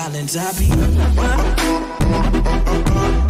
islands I be.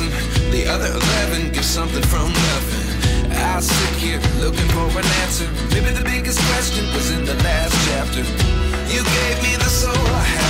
lesson. The other 11 get something from nothing. I sit here looking for an answer. Maybe the biggest question was in the last chapter. You gave me the soul I.